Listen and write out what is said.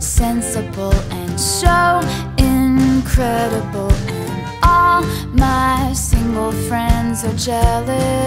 sensible and so incredible. And all my single friends are jealous.